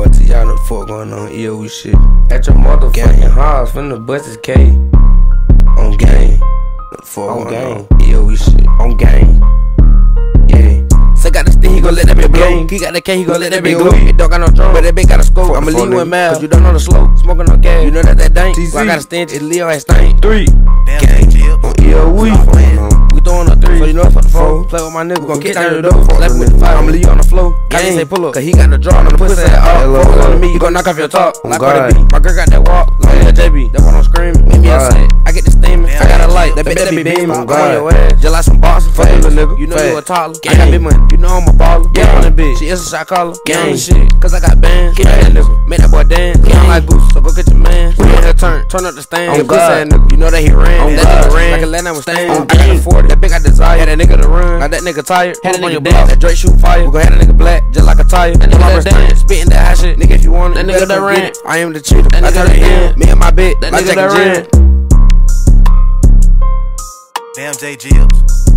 boy T, y'all know the fuck going on. EOE shit. At your motherfucking house, finna bust his K. On game. Fuck on game. EOE shit. On game. Yeah. Say got this thing, he gon' let that bitch blow. He got the K, he gon' let that bitch go. He don't got no drum, but that bitch got a scope. I'ma leave you in mad, cause you don't know the slope. Smoking no gas, you know that that dank. So I got a stench, it's Leo at stank. Three. Gang. On EOE. We throwing up three, so you know fuck the four. Play with my nigga, gon' kick down your door. Slap with the five, I'ma leave on the floor. Say pull up, cause he got the draw on the pussy at all. Focus on me, you gon' knock off your top. Like Cardi B. My girl got that walk, like that JB. That one I'm screaming, make me upset. I get the steaming, I got a light, that bitch that be beaming. I'm on your ass, just like some bosses. Fuck you, nigga. You know you a toddler. I got big money, you know I'm a baller. Get on that bitch, she is a shot caller. Gang shit, cause I got bands. Get that nigga, turn, turn up the stand. Get pussy ass nigga, you know that he ran. That nigga ran, like a land that was stand. I got the 40, that bitch got desire. Had that nigga to run, got that nigga tired. Had that nigga block, that Drake shoot fire. We gon' have that nigga black, just like a tire. That nigga that dance, spitting that hot shit. Nigga, if you want it, that nigga that ran. I am the cheater, that nigga that in. Me and my bitch, that nigga that ran. Damn J Jibs. Stop playing.